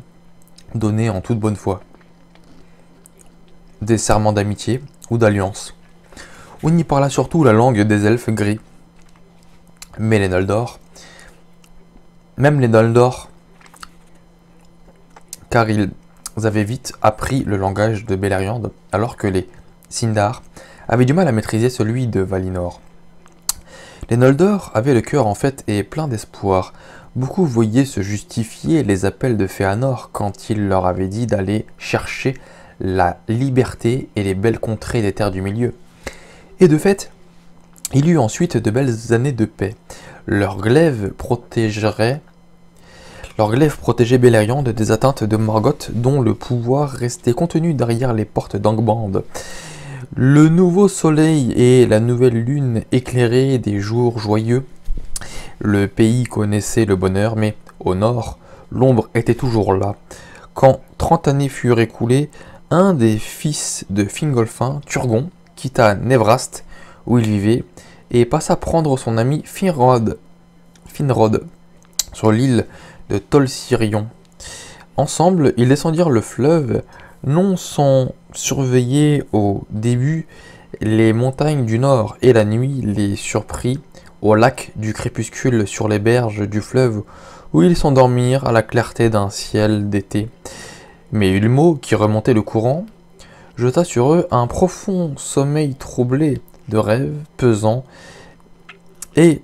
donnés en toute bonne foi, des serments d'amitié ou d'alliance. On y parla surtout la langue des elfes gris. Mais les Noldor, même les Noldor, car ils avaient vite appris le langage de Beleriand, alors que les Sindar, avait du mal à maîtriser celui de Valinor. Les Noldor avaient le cœur en fait et plein d'espoir. Beaucoup voyaient se justifier les appels de Féanor quand il leur avait dit d'aller chercher la liberté et les belles contrées des terres du milieu. Et de fait, il eut ensuite de belles années de paix. Leur glaive leur glaive protégeait Beleriand des atteintes de Morgoth dont le pouvoir restait contenu derrière les portes d'Angband. Le nouveau soleil et la nouvelle lune éclairaient des jours joyeux. Le pays connaissait le bonheur, mais au nord, l'ombre était toujours là. Quand trente années furent écoulées, un des fils de Fingolfin, Turgon, quitta Nevrast, où il vivait, et passa prendre son ami Finrod, Finrod sur l'île de Tolsirion. Ensemble, ils descendirent le fleuve, non sans surveiller au début les montagnes du nord, et la nuit les surprit au lac du crépuscule sur les berges du fleuve, où ils s'endormirent à la clarté d'un ciel d'été. Mais Ulmo, qui remontait le courant, jeta sur eux un profond sommeil troublé de rêves pesants, et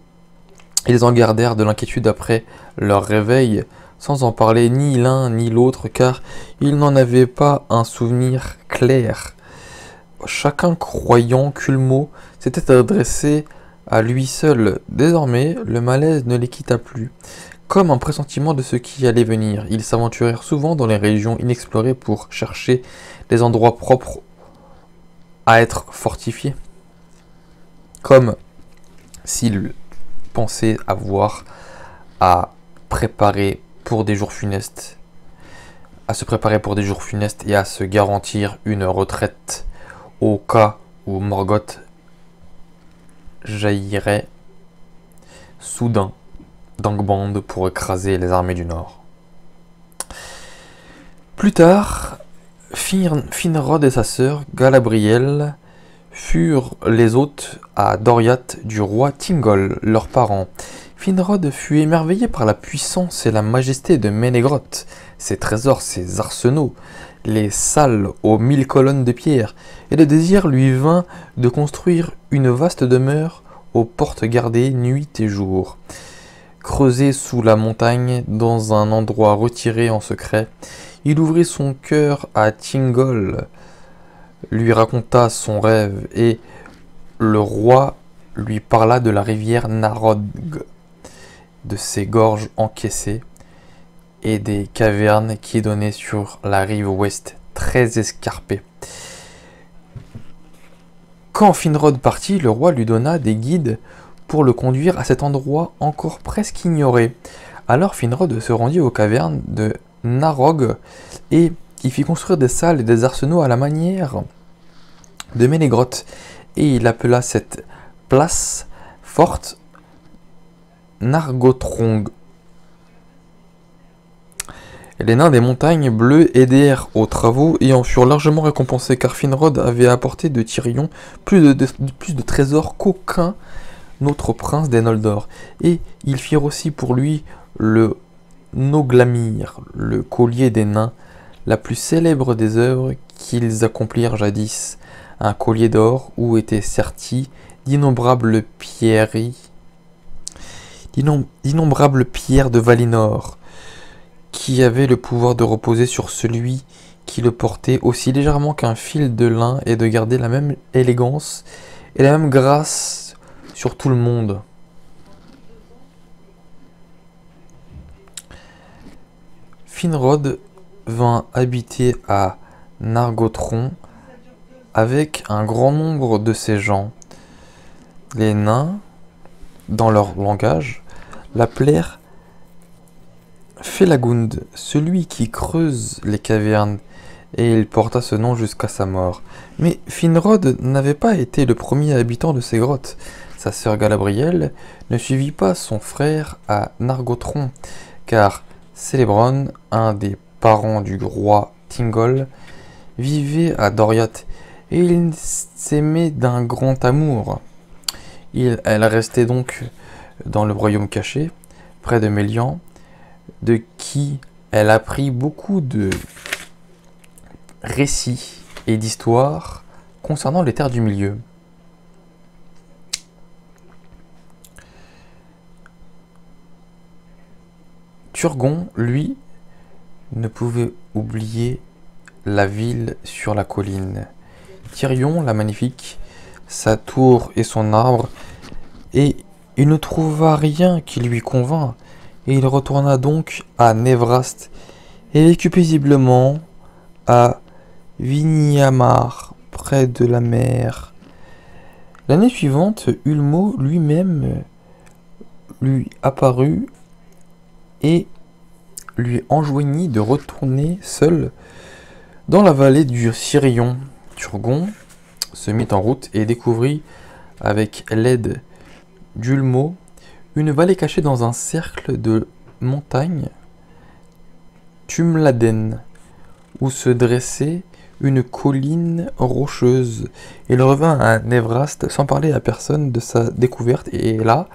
ils en gardèrent de l'inquiétude après leur réveil, sans en parler ni l'un ni l'autre, car ils n'en avaient pas un souvenir clair. Chacun croyant qu'Ulmo s'était adressé à lui seul. Désormais, le malaise ne les quitta plus. Comme un pressentiment de ce qui allait venir, ils s'aventurèrent souvent dans les régions inexplorées pour chercher des endroits propres à être fortifiés. Comme s'ils pensaient avoir à préparer pour des jours funestes, à se préparer pour des jours funestes et à se garantir une retraite au cas où Morgoth jaillirait soudain d'Angband pour écraser les armées du Nord. Plus tard, Finrod et sa sœur Galabriel furent les hôtes à Doriath du roi Tingol, leurs parents. Finrod fut émerveillé par la puissance et la majesté de Ménégroth, ses trésors, ses arsenaux, les salles aux mille colonnes de pierre, et le désir lui vint de construire une vaste demeure aux portes gardées nuit et jour. Creusé sous la montagne, dans un endroit retiré en secret, il ouvrit son cœur à Tingol, lui raconta son rêve, et le roi lui parla de la rivière Narog de ses gorges encaissées et des cavernes qui donnaient sur la rive ouest très escarpée. Quand Finrod partit, le roi lui donna des guides pour le conduire à cet endroit encore presque ignoré. Alors Finrod se rendit aux cavernes de Narog et y fit construire des salles et des arsenaux à la manière de Ménégrotte, et il appela cette place forte Nargothrond. Les nains des montagnes bleues aidèrent aux travaux et en furent largement récompensés car Finrod avait apporté de Tyrion plus de, plus de trésors qu'aucun autre prince des Noldor. Et ils firent aussi pour lui le Noglamir, le collier des nains, la plus célèbre des œuvres qu'ils accomplirent jadis, un collier d'or où étaient sertis d'innombrables pierreries d'innombrables pierres de Valinor, qui avaient le pouvoir de reposer sur celui qui le portait aussi légèrement qu'un fil de lin et de garder la même élégance et la même grâce sur tout le monde. Finrod vint habiter à Nargothrond avec un grand nombre de ses gens. Les nains, dans leur langage, l'appelèrent Felagund, celui qui creuse les cavernes, et il porta ce nom jusqu'à sa mort. Mais Finrod n'avait pas été le premier habitant de ces grottes. Sa sœur Galabrielle ne suivit pas son frère à Nargothrond, car Célébron, un des parents du roi Tingol, vivait à Doriath, et il s'aimait d'un grand amour. Elle restait donc dans le royaume caché, près de Mélian, de qui elle apprit beaucoup de récits et d'histoires concernant les terres du milieu. Turgon, lui, ne pouvait oublier la ville sur la colline. Tyrion, la magnifique, sa tour et son arbre, et il ne trouva rien qui lui convint, et il retourna donc à Névraste et vécut paisiblement à Vignamar, près de la mer. L'année suivante, Ulmo lui-même lui apparut et lui enjoignit de retourner seul dans la vallée du Sirion. Turgon se mit en route et découvrit, avec l'aide d'Ulmo, une vallée cachée dans un cercle de montagnes, Tumladen, où se dressait une colline rocheuse. Il revint à Névraste sans parler à personne de sa découverte et là,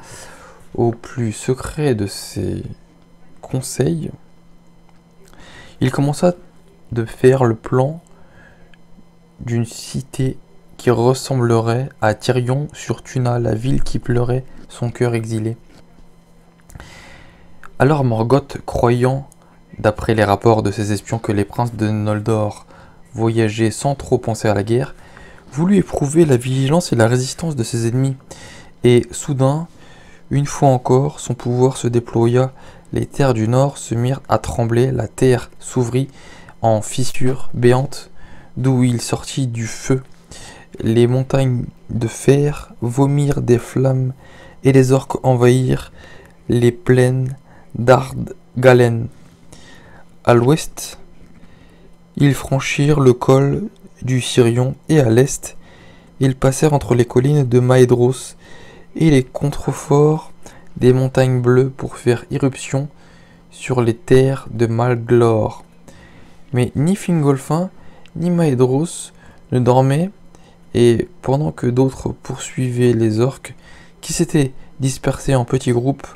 au plus secret de ses conseils, il commença de faire le plan d'une cité qui ressemblerait à Tyrion sur Tuna, la ville qui pleurait son cœur exilé. Alors Morgoth, croyant, d'après les rapports de ses espions, que les princes de Noldor voyageaient sans trop penser à la guerre, voulut éprouver la vigilance et la résistance de ses ennemis. Et soudain, une fois encore, son pouvoir se déploya, les terres du nord se mirent à trembler, la terre s'ouvrit en fissures béantes, d'où il sortit du feu. Les montagnes de fer vomirent des flammes, et les orques envahirent les plaines d'Ardgalen. À l'ouest, ils franchirent le col du Sirion et à l'est, ils passèrent entre les collines de Maedros et les contreforts des montagnes bleues pour faire irruption sur les terres de Malglor. Mais ni Fingolfin ni Maedros ne dormaient, et pendant que d'autres poursuivaient les orques qui s'étaient dispersés en petits groupes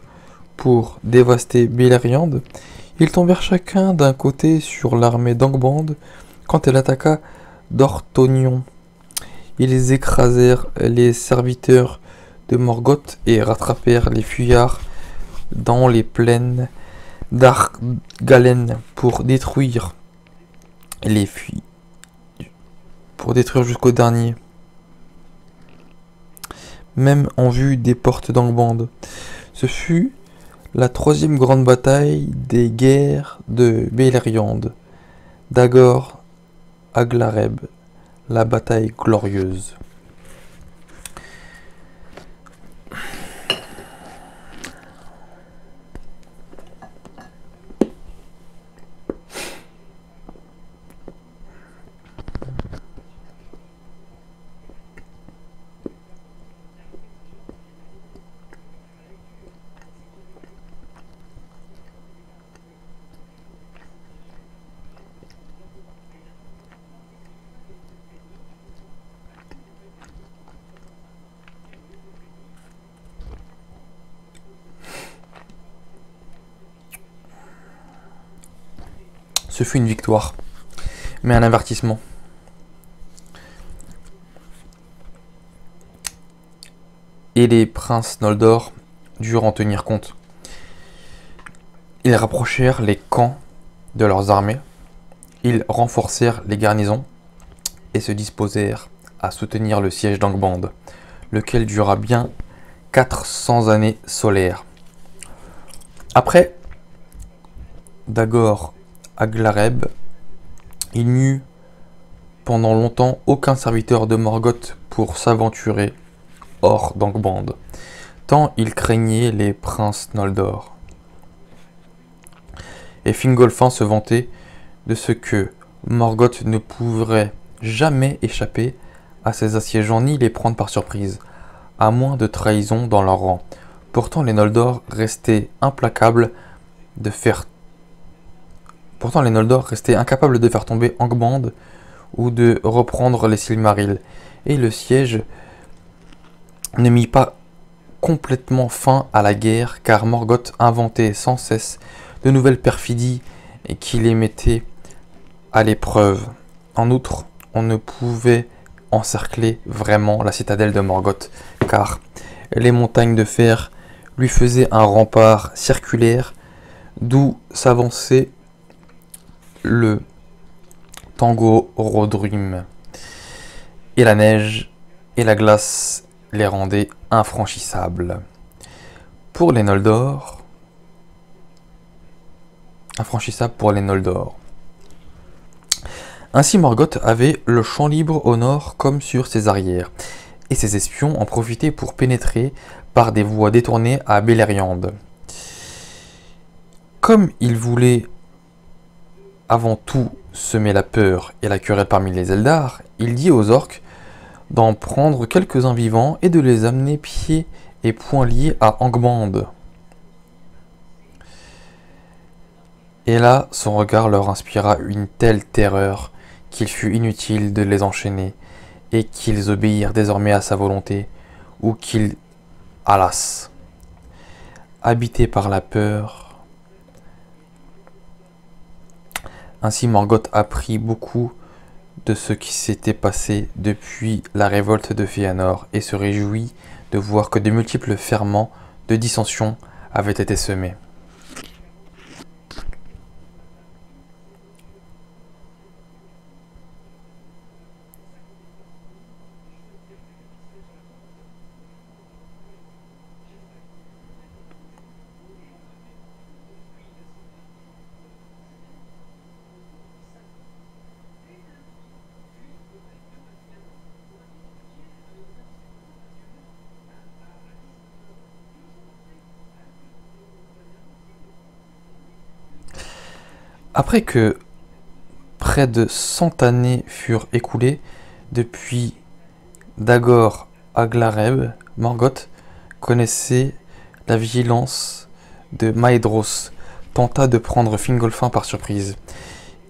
pour dévaster Beleriand, ils tombèrent chacun d'un côté sur l'armée d'Angband quand elle attaqua d'Ortonion. Ils écrasèrent les serviteurs de Morgoth et rattrapèrent les fuyards dans les plaines d'Argalen pour détruire les fuits pour détruire jusqu'au dernier même en vue des portes d'Angband. Ce fut la troisième grande bataille des guerres de Beleriand, d'Agor à Glareb, la bataille glorieuse. Fut une victoire, mais un avertissement. Et les princes Noldor durent en tenir compte. Ils rapprochèrent les camps de leurs armées, ils renforcèrent les garnisons et se disposèrent à soutenir le siège d'Angband, lequel dura bien 400 années solaires. Après, Dagor à il n'y eut pendant longtemps aucun serviteur de Morgoth pour s'aventurer hors d'Angband, tant il craignait les princes Noldor. Et Fingolfin se vantait de ce que Morgoth ne pourrait jamais échapper à ses assiégeants ni les prendre par surprise, à moins de trahison dans leur rang. Pourtant les Noldor restaient implacables de faire Pourtant, les Noldor restaient incapables de faire tomber Angband ou de reprendre les Silmarils, et le siège ne mit pas complètement fin à la guerre, car Morgoth inventait sans cesse de nouvelles perfidies qui les mettaient à l'épreuve. En outre, on ne pouvait encercler vraiment la citadelle de Morgoth, car les montagnes de fer lui faisaient un rempart circulaire d'où s'avançait le Tango Rodrim. Et la neige et la glace les rendaient infranchissables. Pour les Noldor, infranchissable pour les Noldor. Ainsi Morgoth avait le champ libre au nord comme sur ses arrières, et ses espions en profitaient pour pénétrer par des voies détournées à Beleriand. Comme il voulait avant tout semer la peur et la querelle parmi les Eldar, il dit aux orques d'en prendre quelques-uns vivants et de les amener pieds et poings liés à Angband. Et là, son regard leur inspira une telle terreur qu'il fut inutile de les enchaîner, et qu'ils obéirent désormais à sa volonté, ou qu'ils, alas, habités par la peur. Ainsi Morgoth apprit beaucoup de ce qui s'était passé depuis la révolte de Fëanor et se réjouit de voir que de multiples ferments de dissension avaient été semés. Après que près de 100 années furent écoulées depuis Dagor à Glareb, Morgoth connaissait la vigilance de Maedros, tenta de prendre Fingolfin par surprise.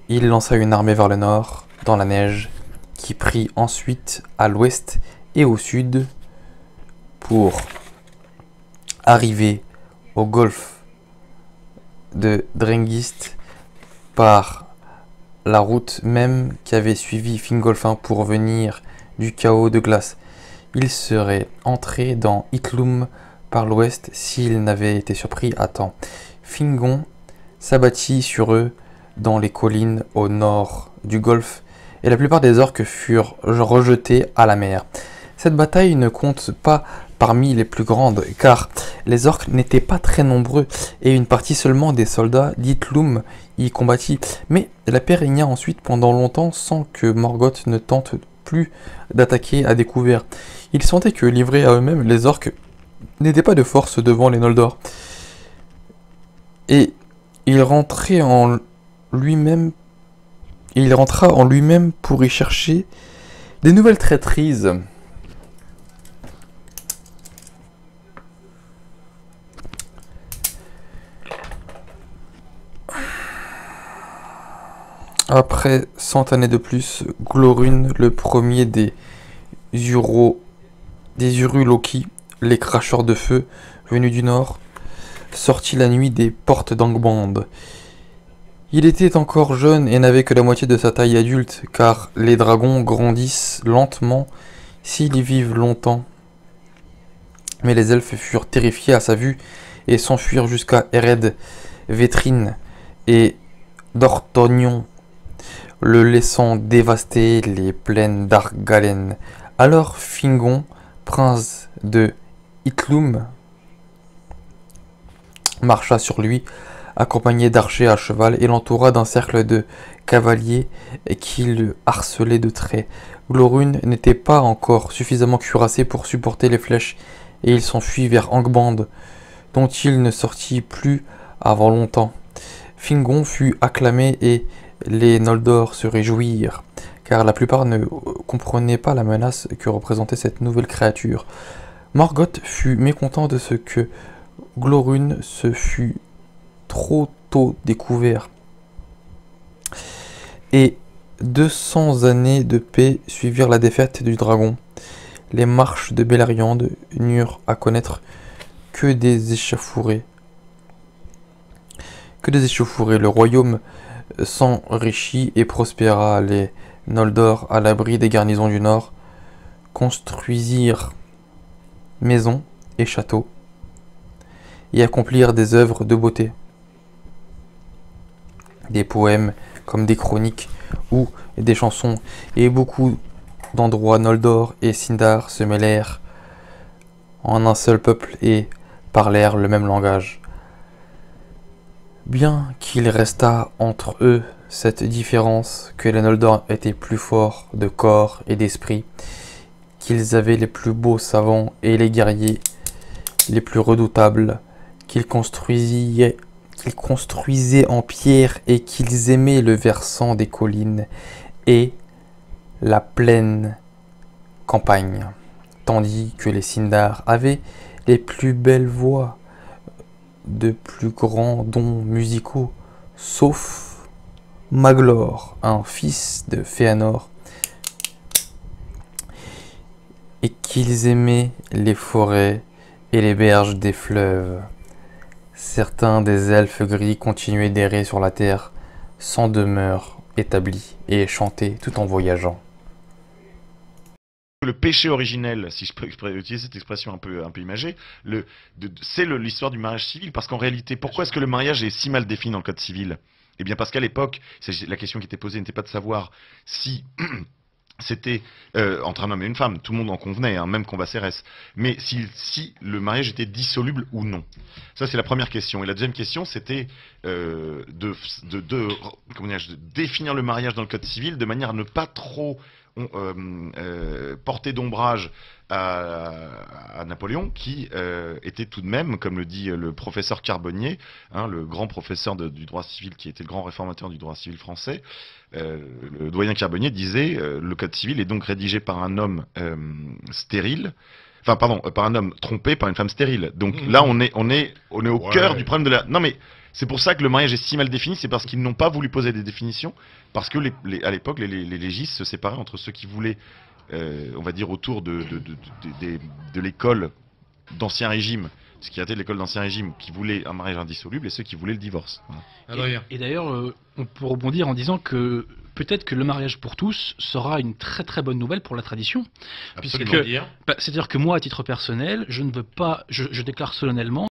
Il lança une armée vers le nord, dans la neige, qui prit ensuite à l'ouest et au sud pour arriver au golfe de Drengist par la route même qu'avait suivi Fingolfin pour venir du chaos de glace. Il serait entré dans Itlum par l'ouest s'il n'avait été surpris à temps. Fingon s'abattit sur eux dans les collines au nord du golfe et la plupart des orques furent rejetés à la mer. Cette bataille ne compte pas parmi les plus grandes, car les orques n'étaient pas très nombreux et une partie seulement des soldats d'Itlum combattit. Mais la paix régna ensuite pendant longtemps sans que Morgoth ne tente plus d'attaquer à découvert. Il sentait que livrés à eux-mêmes, les orques n'étaient pas de force devant les Noldor. Et il rentrait en lui-même il rentra en lui-même pour y chercher des nouvelles traîtrises Après cent années de plus, Glorun, le premier des Uro, des Uruloki, les cracheurs de feu, venus du nord, sortit la nuit des portes d'Angband. Il était encore jeune et n'avait que la moitié de sa taille adulte, car les dragons grandissent lentement s'ils y vivent longtemps. Mais les elfes furent terrifiés à sa vue et s'enfuirent jusqu'à Ered, Vétrine et Dortognon le laissant dévaster les plaines d'Argalen. Alors Fingon, prince de Itlum, marcha sur lui, accompagné d'archers à cheval, et l'entoura d'un cercle de cavaliers qui le harcelaient de traits. Glorune n'était pas encore suffisamment cuirassé pour supporter les flèches, et il s'enfuit vers Angband, dont il ne sortit plus avant longtemps. Fingon fut acclamé et les Noldor se réjouirent, car la plupart ne comprenaient pas la menace que représentait cette nouvelle créature. Morgoth fut mécontent de ce que Glorun se fût trop tôt découvert. Et 200 années de paix suivirent la défaite du dragon. Les marches de Beleriand n'eurent à connaître que des échauffourées. Que des échauffourées. Le royaume s'enrichit et prospéra. Les Noldor, à l'abri des garnisons du Nord, construisir maisons et châteaux et accomplir des œuvres de beauté. Des poèmes comme des chroniques ou des chansons et beaucoup d'endroits Noldor et Sindar se mêlèrent en un seul peuple et parlèrent le même langage. Bien qu'il restât entre eux cette différence que les Noldor étaient plus forts de corps et d'esprit, qu'ils avaient les plus beaux savants et les guerriers les plus redoutables, qu'ils construisaient, en pierre et qu'ils aimaient le versant des collines et la pleine campagne, tandis que les Sindar avaient les plus belles voix, de plus grands dons musicaux, sauf Maglor, un fils de Féanor, et qu'ils aimaient les forêts et les berges des fleuves. Certains des elfes gris continuaient d'errer sur la terre, sans demeure établie, et chanter tout en voyageant. Le péché originel, si je peux utiliser cette expression un peu, imagée, c'est l'histoire du mariage civil. Parce qu'en réalité, pourquoi est-ce que le mariage est si mal défini dans le code civil? Eh bien parce qu'à l'époque, la question qui était posée n'était pas de savoir si c'était euh, entre un homme et une femme, tout le monde en convenait, hein, même combat CRS. Mais si, le mariage était dissoluble ou non. Ça, c'est la première question. Et la deuxième question, c'était euh, de, définir le mariage dans le code civil de manière à ne pas trop euh, euh, porté d'ombrage à, Napoléon, qui euh, était tout de même, comme le dit le professeur Carbonnier, hein, le grand professeur du droit civil, qui était le grand réformateur du droit civil français, le doyen Carbonnier disait le code civil est donc rédigé par un homme stérile. Enfin, pardon, par un homme trompé par une femme stérile. Donc mmh. là, on est, on est, on est au cœur du problème de la. Non, mais c'est pour ça que le mariage est si mal défini, c'est parce qu'ils n'ont pas voulu poser des définitions, parce que les, à l'époque, les, les, légistes se séparaient entre ceux qui voulaient, euh, on va dire, autour de, de, de, de l'école d'ancien régime, ce qui a été l'école d'ancien régime, qui voulait un mariage indissoluble, et ceux qui voulaient le divorce. Et, d'ailleurs, euh, on peut rebondir en disant que peut-être que le mariage pour tous sera une très très bonne nouvelle pour la tradition. Puisque, bah, c'est-à-dire que moi, à titre personnel, je ne veux pas, je déclare solennellement